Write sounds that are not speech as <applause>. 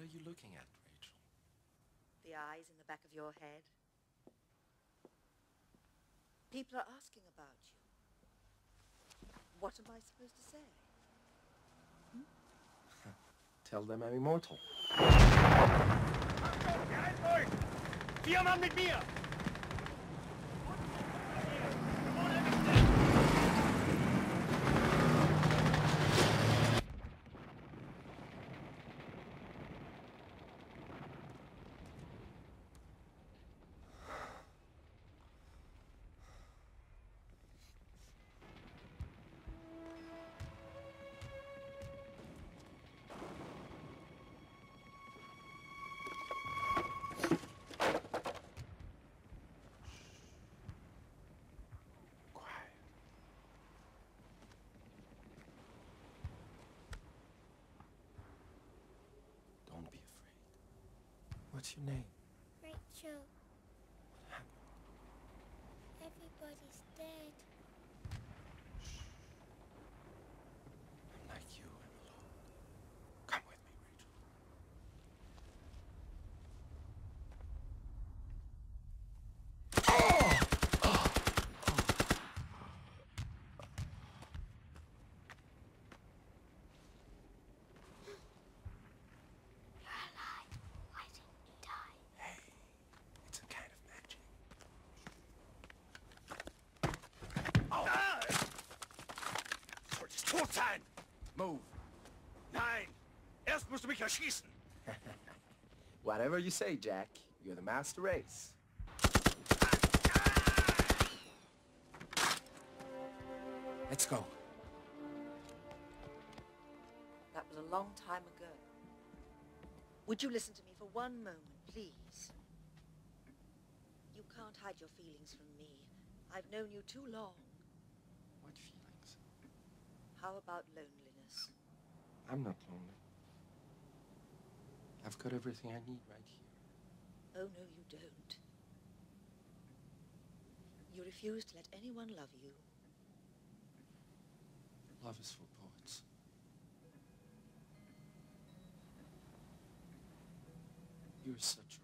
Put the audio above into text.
are you looking at, Rachel? The eyes in the back of your head. People are asking about you. What am I supposed to say? Hmm? <laughs> Tell them I'm immortal. Vier Mann mit mir! What's your name? Rachel, What happened? everybody's dead. I'm like you, I'm alone. Come with me, Rachel. You're alive. Why didn't you die? Hey, it's a kind of magic. Solltest tot sein! Move. Nein! Erst musst du mich erschießen! <laughs> Whatever you say, Jack. You're the master race. Let's go. That was a long time ago. Would you listen to me for one moment, please? You can't hide your feelings from me. I've known you too long. How about loneliness? I'm not lonely. I've got everything I need right here. Oh, no, you don't. You refuse to let anyone love you. Love is for poets. You're such a